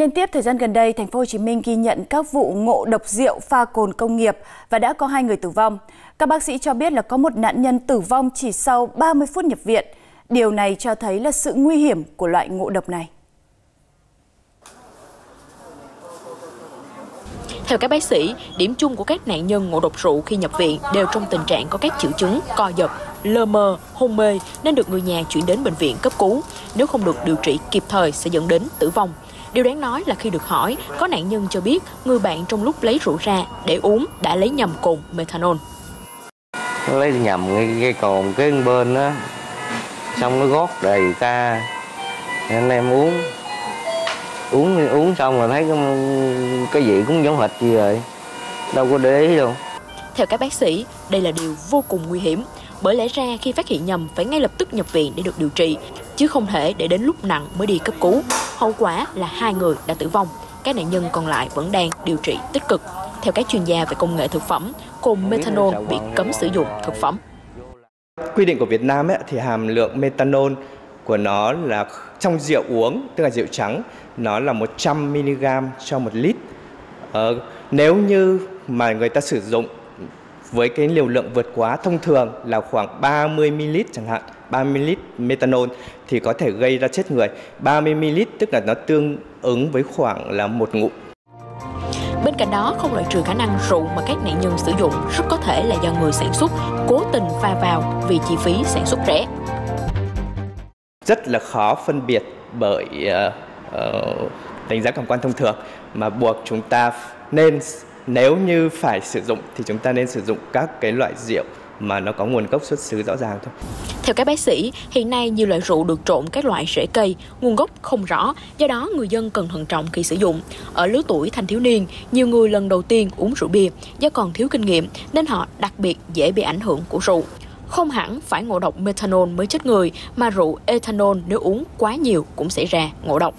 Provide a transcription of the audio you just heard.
Liên tiếp thời gian gần đây, thành phố Hồ Chí Minh ghi nhận các vụ ngộ độc rượu pha cồn công nghiệp và đã có hai người tử vong. Các bác sĩ cho biết là có một nạn nhân tử vong chỉ sau 30 phút nhập viện. Điều này cho thấy là sự nguy hiểm của loại ngộ độc này. Theo các bác sĩ, điểm chung của các nạn nhân ngộ độc rượu khi nhập viện đều trong tình trạng có các triệu chứng co giật, lơ mơ, hôn mê nên được người nhà chuyển đến bệnh viện cấp cứu. Nếu không được điều trị kịp thời sẽ dẫn đến tử vong. Điều đáng nói là khi được hỏi, có nạn nhân cho biết người bạn trong lúc lấy rượu ra để uống đã lấy nhầm cồn methanol. lấy nhầm cái, cái cồn cái bên đó xong nó gót đầy ca anh em uống uống uống xong rồi thấy cái, cái vị cũng giống hệt gì rồi đâu có để ý đâu Theo các bác sĩ, đây là điều vô cùng nguy hiểm. Bởi lẽ ra khi phát hiện nhầm phải ngay lập tức nhập viện để được điều trị, chứ không thể để đến lúc nặng mới đi cấp cứu. Hậu quả là hai người đã tử vong, các nạn nhân còn lại vẫn đang điều trị tích cực. Theo các chuyên gia về công nghệ thực phẩm, cồn methanol bị cấm sử dụng thực phẩm. Quy định của Việt Nam ấy, thì hàm lượng methanol của nó là trong rượu uống, tức là rượu trắng, nó là 100 mg cho một lít. Ờ, nếu như mà người ta sử dụng với cái liều lượng vượt quá thông thường là khoảng 30 ml chẳng hạn, 30 ml methanol thì có thể gây ra chết người. 30 ml tức là nó tương ứng với khoảng là một ngụm Bên cạnh đó, không loại trừ khả năng rượu mà các nạn nhân sử dụng rất có thể là do người sản xuất cố tình pha vào vì chi phí sản xuất rẻ. rất là khó phân biệt bởi ờ, ờ, đánh giá cảm quan thông thường mà buộc chúng ta nên nếu như phải sử dụng thì chúng ta nên sử dụng các cái loại rượu mà nó có nguồn gốc xuất xứ rõ ràng thôi. Theo các bác sĩ, hiện nay nhiều loại rượu được trộn các loại rễ cây, nguồn gốc không rõ, do đó người dân cần thận trọng khi sử dụng. Ở lứa tuổi thanh thiếu niên, nhiều người lần đầu tiên uống rượu bia do còn thiếu kinh nghiệm nên họ đặc biệt dễ bị ảnh hưởng của rượu. Không hẳn phải ngộ độc methanol mới chết người, mà rượu ethanol nếu uống quá nhiều cũng xảy ra ngộ độc.